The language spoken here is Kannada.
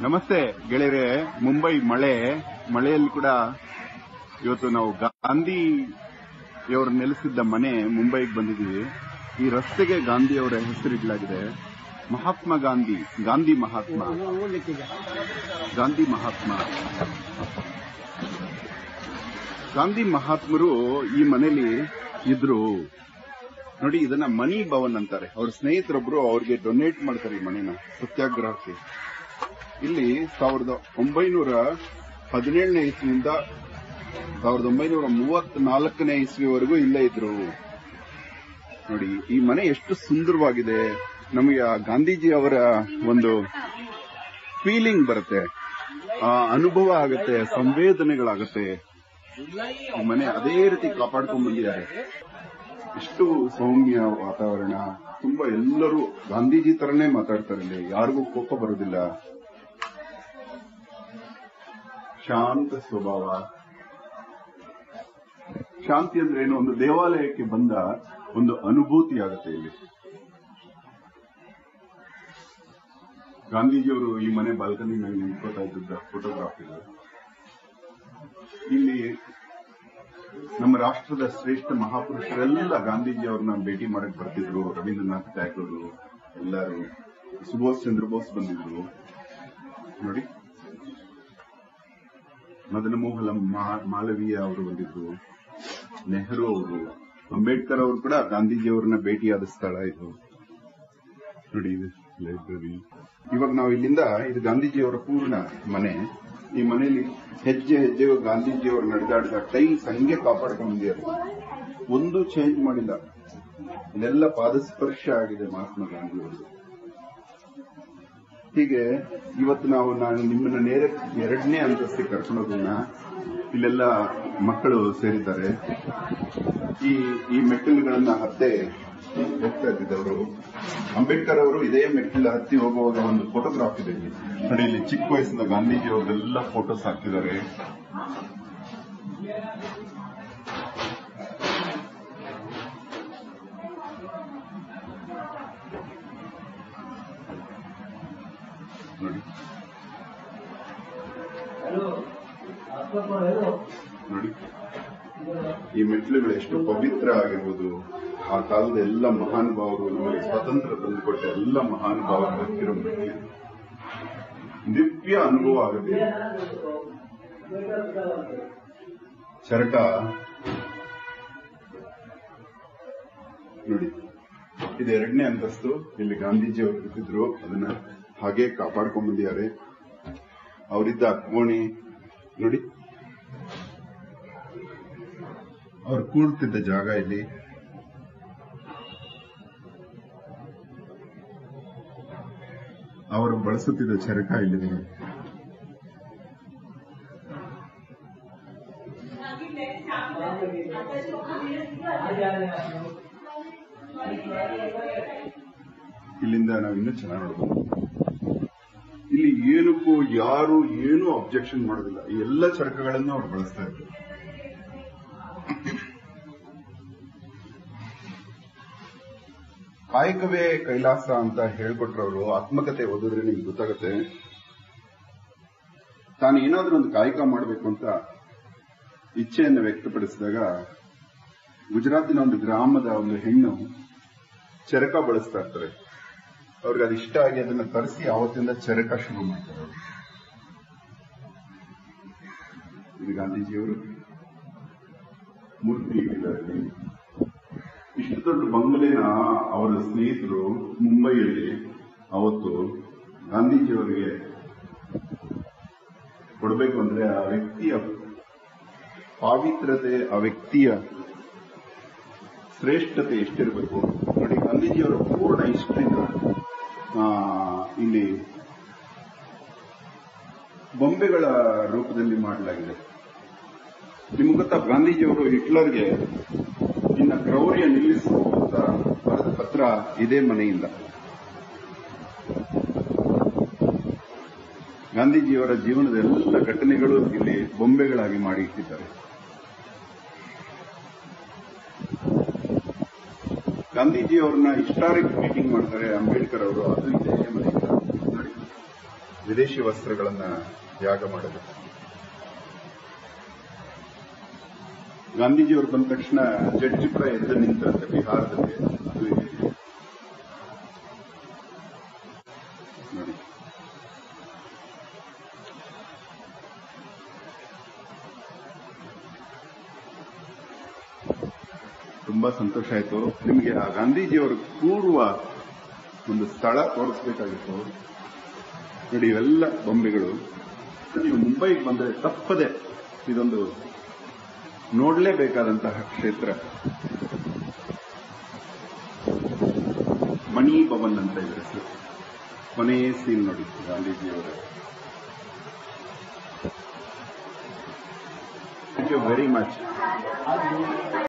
ನಮಸ್ತೆ ಗೆಳೆಯರೆ, ಮುಂಬೈ ಮಳೆ, ಮಳೆಯಲ್ಲಿ ಕೂಡ ಇವತ್ತು ನಾವು ಗಾಂಧಿ ಅವರು ನೆಲೆಸಿದ್ದ ಮನೆ ಮುಂಬೈಗೆ ಬಂದಿದ್ದೀವಿ. ಈ ರಸ್ತೆಗೆ ಗಾಂಧಿ ಅವರ ಹೆಸರಿಡಲಾಗಿದೆ. ಮಹಾತ್ಮ ಗಾಂಧಿ ಗಾಂಧಿ ಮಹಾತ್ಮ. ಗಾಂಧಿ ಮಹಾತ್ಮ. ಗಾಂಧಿ ಮಹಾತ್ಮರು ಈ ಮನೆಯಲ್ಲಿ ಇದ್ರು. ನೋಡಿ, ಇದನ್ನ ಮನಿ ಭವನ್ ಅಂತಾರೆ. ಅವ್ರ ಸ್ನೇಹಿತರೊಬ್ರು ಅವ್ರಿಗೆ ಡೊನೇಟ್ ಮಾಡ್ತಾರೆ ಈ ಮನೆನ, ಸತ್ಯಾಗ್ರಹಕ್ಕೆ. ಇಲ್ಲಿ ಸಾವಿರದ ಒಂಬೈನೂರ ಹದಿನೇಳನೇ ಇಸ್ವಿಯಿಂದ ಸಾವಿರದ ಒಂಬೈನೂರ ಮೂವತ್ನಾಲ್ಕನೇ ಇಸ್ವಿವರೆಗೂ ಇಲ್ಲೇ ಇದ್ರು. ನೋಡಿ, ಈ ಮನೆ ಎಷ್ಟು ಸುಂದರವಾಗಿದೆ. ನಮಗೆ ಆ ಗಾಂಧೀಜಿ ಅವರ ಒಂದು ಫೀಲಿಂಗ್ ಬರುತ್ತೆ. ಆ ಅನುಭವ ಆಗುತ್ತೆ, ಸಂವೇದನೆಗಳಾಗತ್ತೆ. ಈ ಮನೆ ಅದೇ ರೀತಿ ಕಾಪಾಡ್ಕೊಂಡ್ ಬಂದಿದ್ದಾರೆ. ಎಷ್ಟು ಸೌಮ್ಯ ವಾತಾವರಣ. ತುಂಬಾ ಎಲ್ಲರೂ ಗಾಂಧೀಜಿ ತರನೇ ಮಾತಾಡ್ತಾರೆ ಯಾರಿಗೂ ಕೋಪ ಬರೋದಿಲ್ಲ. ಶಾಂತ ಸ್ವಭಾವ. ಶಾಂತಿ ಅಂದ್ರೆ ಏನು ಒಂದು ದೇವಾಲಯಕ್ಕೆ ಬಂದ ಒಂದು ಅನುಭೂತಿ ಆಗುತ್ತೆ ಇಲ್ಲಿ. ಗಾಂಧೀಜಿಯವರು ಈ ಮನೆ ಬಾಲ್ಕನಿ ಮೇಲೆ ನಿಂತ್ಕೋತಾ ಇದ್ದ ಫೋಟೋಗ್ರಾಫ್ ಇಲ್ಲಿ ನಮ್ಮ ರಾಷ್ಟ್ರದ ಶ್ರೇಷ್ಠ ಮಹಾಪುರುಷರೆಲ್ಲ ಗಾಂಧೀಜಿ ಅವ್ರನ್ನ ಭೇಟಿ ಮಾಡಕ್ ಬರ್ತಿದ್ರು. ರವೀಂದ್ರನಾಥ್ ಟ್ಯಾಗೋರು ಎಲ್ಲರೂ. ಸುಭಾಷ್ ಚಂದ್ರ ಬೋಸ್ ಬಂದಿದ್ರು. ನೋಡಿ. ಮದನ ಮೋಹನ ಮಾಲವೀಯ ಅವರು ಬಂದಿದ್ರು. ನೆಹರು ಅವರು. ಅಂಬೇಡ್ಕರ್ ಅವರು ಕೂಡ ಗಾಂಧೀಜಿ ಅವ್ರನ್ನ ಭೇಟಿಯಾದ ಸ್ಥಳ ಇದು. ನೋಡಿ ಲೈಬ್ರರಿ. ಇವಾಗ ನಾವು ಇಲ್ಲಿಂದ, ಇದು ಗಾಂಧೀಜಿಯವರ ಪೂರ್ಣ ಮನೆ. ಈ ಮನೆಯಲ್ಲಿ ಹೆಜ್ಜೆ ಹೆಜ್ಜೆ ಗಾಂಧೀಜಿ ಅವರು ನಡೆದಾಡಿದ ಟೈಲ್ಸ್ ಹಂಗೆ ಕಾಪಾಡ್ಕೊಂಡಿದ್ದಾರೆ. ಒಂದು ಚೇಂಜ್ ಮಾಡಿಲ್ಲ. ಇದೆಲ್ಲ ಪಾದಸ್ಪರ್ಶ ಆಗಿದೆ ಮಹಾತ್ಮ ಗಾಂಧಿ ಅವರು ಹೀಗೆ ಇವತ್ತು ನಾವು, ನಾನು ನಿಮ್ಮನ್ನ ನೇರ, ಎರಡನೇ ಅಂತಸ್ತಿಗೆ ಕರ್ಕೊಂಡೋಗೋಣ ಇಲ್ಲೆಲ್ಲ ಮಕ್ಕಳು ಸೇರಿದ್ದಾರೆ. ಈ ಈ ಮೆಟ್ಟಿಲುಗಳನ್ನ ಹತ್ತೆ ಹೋಗ್ತಾ ಇದ್ದಿದ್ದವರು ಅಂಬೇಡ್ಕರ್ ಅವರು ಇದೇ ಮೆಟ್ಟಿಲ ಹತ್ತಿ ಹೋಗುವಾಗ ಒಂದು ಫೋಟೋಗ್ರಾಫ್ ಇದೆ. ನೋಡಿ, ಇಲ್ಲಿ ಚಿಕ್ಕ ವಯಸ್ಸಿನ ಗಾಂಧೀಜಿ ಅವರೆಲ್ಲ ಫೋಟೋಸ್ ಹಾಕಿದ್ದಾರೆ. ನೋಡಿ. ನೋಡಿ. ಈ ಮೆಟ್ಟಿಲುಗಳು ಎಷ್ಟು ಪವಿತ್ರ ಆಗಿರ್ಬೋದು. ಆ ಕಾಲದ ಎಲ್ಲ ಮಹಾನುಭಾವರು ನಮಗೆ ಸ್ವಾತಂತ್ರ್ಯ ತಂದುಕೊಟ್ಟ ಎಲ್ಲ ಮಹಾನುಭಾವರು ಹತ್ತಿರ ಮೆಟ್ಲು ದಿವ್ಯ ಅನುಭವ ಆಗುತ್ತೆ ಚರಟ ನೋಡಿ. ಇದು ಎರಡನೇ ಅಂತಸ್ತು. ಇಲ್ಲಿ ಗಾಂಧೀಜಿ ಅವರು ಇರ್ತಿದ್ರು ಅದನ್ನ ಹಾಗೆ ಕಾಪಾಡ್ಕೊಂಡ್ ಬಂದಿದ್ದಾರೆ ಅವರಿದ್ದ ಕೋಣೆ ನೋಡಿ. ಅವ್ರು ಕೂಡ್ತಿದ್ದ ಜಾಗ ಇಲ್ಲಿ. ಅವರು ಬಳಸುತ್ತಿದ್ದ ಚರಕ ಇಲ್ಲಿದೆ ಇಲ್ಲಿಂದ ನಾವು ಇನ್ನೂ ಚೆನ್ನಾಗಿ ನೋಡಬಹುದು ಇಲ್ಲಿ ಏನಕ್ಕೂ ಯಾರು ಏನೂ ಅಬ್ಜೆಕ್ಷನ್ ಮಾಡೋದಿಲ್ಲ. ಎಲ್ಲ ಚರಕಗಳನ್ನು ಅವ್ರು ಬಳಸ್ತಾ ಇದ್ರು. ಕಾಯಕವೇ ಕೈಲಾಸ ಅಂತ ಹೇಳ್ಕೊಟ್ರವರು, ಆತ್ಮಕತೆ ಓದಿದ್ರೆ ನಿಮ್ಗೆ ಗೊತ್ತಾಗುತ್ತೆ. ತಾನು ಏನಾದ್ರೂ ಒಂದು ಕಾಯಕ ಮಾಡಬೇಕು ಅಂತ ಇಚ್ಛೆಯನ್ನು ವ್ಯಕ್ತಪಡಿಸಿದಾಗ ಗುಜರಾತಿನ ಒಂದು ಗ್ರಾಮದ ಒಂದು ಹೆಣ್ಣು ಚರಕ ಬಳಸ್ತಾ ಇರ್ತಾರೆ. ಅವ್ರಿಗೆ ಅದು ಇಷ್ಟ ಆಗಿ ಅದನ್ನ ತರಿಸಿ ಅವತ್ತಿಂದ ಚರಕ ಶುರು ಮಾಡ್ತಾರೆ. ಇದು ಗಾಂಧೀಜಿಯವರು ಮೂರ್ತಿ ಇಟ್ಟಿದ್ದಾರೆ. ಇಷ್ಟು ದೊಡ್ಡ ಬಂಗಲೆನ ಅವರ ಸ್ನೇಹಿತರು ಮುಂಬೈಯಲ್ಲಿ ಅವತ್ತು ಗಾಂಧೀಜಿಯವರಿಗೆ ಕೊಡಬೇಕು ಅಂದ್ರೆ ಆ ವ್ಯಕ್ತಿಯ ಪಾವಿತ್ರತೆ ಆ ವ್ಯಕ್ತಿಯ ಶ್ರೇಷ್ಠತೆ ಎಷ್ಟಿರಬೇಕು ನೋಡಿ, ಗಾಂಧೀಜಿಯವರ ಪೂರ್ಣ ಹಿಸ್ಟ್ರಿನ ಇಲ್ಲಿ ಬೊಂಬೆಗಳ ರೂಪದಲ್ಲಿ ಮಾಡಲಾಗಿದೆ. ನಿಮ್ಗೆ ಗೊತ್ತಾ, ಗಾಂಧೀಜಿಯವರು ಹಿಟ್ಲರ್ಗೆ ನಿನ್ನ ಕ್ರೌರ್ಯ ನಿಲ್ಲಿಸು ಅಂತ ಬರೆದ ಪತ್ರ ಇದೇ ಮನೆಯಿಂದ. ಗಾಂಧೀಜಿಯವರ ಜೀವನದ ಎಲ್ಲ ಘಟನೆಗಳು ಇಲ್ಲಿ ಬೊಂಬೆಗಳಾಗಿ ಮಾಡಿ ಇಟ್ಟಿದ್ದಾರೆ. ಗಾಂಧೀಜಿಯವರನ್ನ ಹಿಸ್ಟಾರಿಕ್ ಮೀಟಿಂಗ್ ಮಾಡ್ತಾರೆ, ಅಂಬೇಡ್ಕರ್ ಅವರು. ಅದು ಇದೆ ಮನೆಯಿಂದ ವಿದೇಶಿ ವಸ್ತ್ರಗಳನ್ನ ತ್ಯಾಗ ಮಾಡಬೇಕು ಗಾಂಧೀಜಿಯವರು ಬಂದ ತಕ್ಷಣ ಜಡ್ಜಿ ಕೂಡ ಎದ್ದು ನಿಂತಂತೆ ಬಿಹಾರದಲ್ಲಿ. ತುಂಬಾ ಸಂತೋಷ ಆಯ್ತು ನಿಮಗೆ ಆ ಗಾಂಧೀಜಿಯವರ ಕೂರುವ ಒಂದು ಸ್ಥಳ ತೋರಿಸ್ಬೇಕಾಗಿತ್ತು ನೋಡಿ, ಇವೆಲ್ಲ ಬೊಂಬೆಗಳು. ನೀವು ಮುಂಬೈಗೆ ಬಂದರೆ ತಪ್ಪದೆ ಇದೊಂದು ನೋಡಲೇಬೇಕಾದಂತಹ ಕ್ಷೇತ್ರ. ಮಣಿ ಭವನ್ ಅಂತ ಇದ್ರೆ ಸರ್. ಕೊನೆಯ ಸೀನ್ ನೋಡಿ ಗಾಂಧೀಜಿಯವರ. Thank you very much